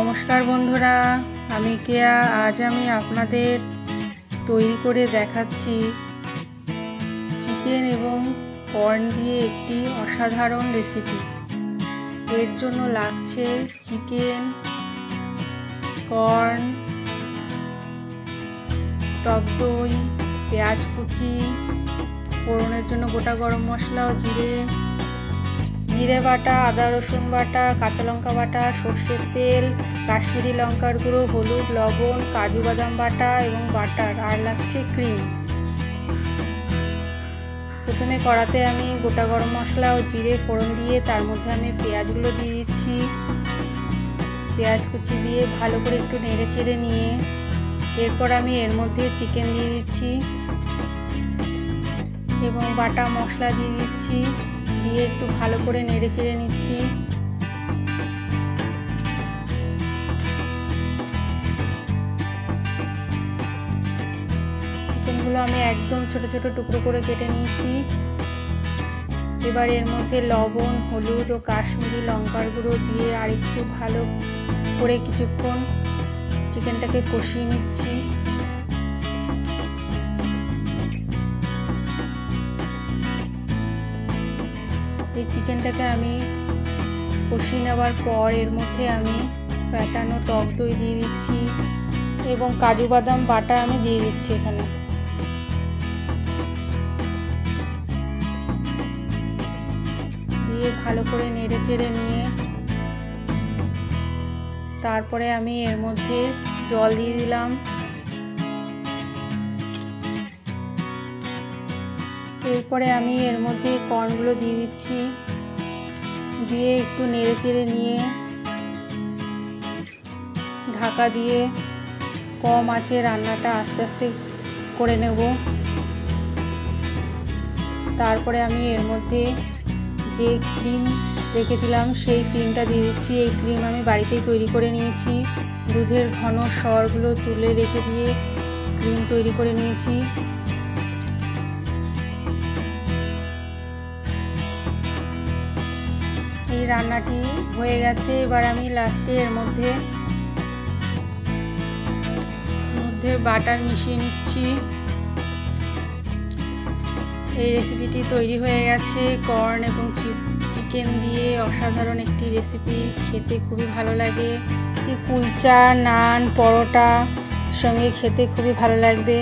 নমস্কার বন্ধুরা, আমি কেয়া। আজ আমি আপনাদের তৈরি করে দেখাচ্ছি চিকেন এবং কর্ন দিয়ে একটি অসাধারণ রেসিপি। এর জন্য লাগছে চিকেন, কর্ন, টক দই, পেঁয়াজ কুচি, ফোড়নের জন্য গোটা গরম মশলা ও জিরে জিরে বাটা, আদা রসুন বাটা, কাঁচা লঙ্কা বাটা, সর্ষের তেল, কাশ্মীরি লঙ্কার গুঁড়ো, হলুদ, লবণ, কাজু বাদাম বাটা এবং বাটার। আর লাগছে ক্রিম। প্রথমে কড়াতে আমি গোটা গরম মশলা ও জিরে ফোড়ন দিয়ে তার মধ্যে আমি পেঁয়াজগুলো দিয়ে দিচ্ছি। পেঁয়াজ কুচি দিয়ে ভালো করে একটু নেড়ে চেড়ে নিয়ে এরপর আমি এর মধ্যে চিকেন দিয়ে দিচ্ছি এবং বাটা মশলা দিয়ে দিচ্ছি। দিয়ে একটু ভালো করে নেড়ে চেড়ে নিচ্ছি। চিকেনগুলো আমি একদম ছোট ছোট টুকরো করে কেটে নিয়েছি। এবার এর মধ্যে লবণ, হলুদ ও কাশ্মীরি লঙ্কার গুঁড়ো দিয়ে আর একটু ভালো করে কিছুক্ষণ চিকেনটাকে কষিয়ে নিচ্ছি। এই চিকেনটাকে আমি কষিয়ে নেওয়ার পর এর মধ্যে আমি প্যাটানো টক দই দিয়ে দিচ্ছি এবং কাজু বাদাম বাটা আমি দিয়ে দিচ্ছি এখানে। দিয়ে ভালো করে নেড়ে চেড়ে নিয়ে তারপরে আমি এর মধ্যে জল দিয়ে দিলাম। এরপরে আমি এর মধ্যে কর্নগুলো দিয়ে দিচ্ছি। দিয়ে একটু নেড়ে চেড়ে নিয়ে ঢাকা দিয়ে কম আছে রান্নাটা আস্তে আস্তে করে নেব। তারপরে আমি এর মধ্যে যে ক্রিম রেখেছিলাম, সেই ক্রিমটা দিয়ে দিচ্ছি। এই ক্রিম আমি বাড়িতেই তৈরি করে নিয়েছি। দুধের ঘন সরগুলো তুলে রেখে দিয়ে ক্রিম তৈরি করে নিয়েছি। রান্নাটি হয়ে গেছে। এবার আমি লাস্টে এর মধ্যে মধ্যে বাটার মিশিয়ে নিচ্ছি। এই রেসিপিটি তৈরি হয়ে গেছে। কর্ন এবং চিকেন দিয়ে অসাধারণ একটি রেসিপি খেতে খুবই ভালো লাগে। কুলচা, নান, পরোটা সঙ্গে খেতে খুবই ভালো লাগবে।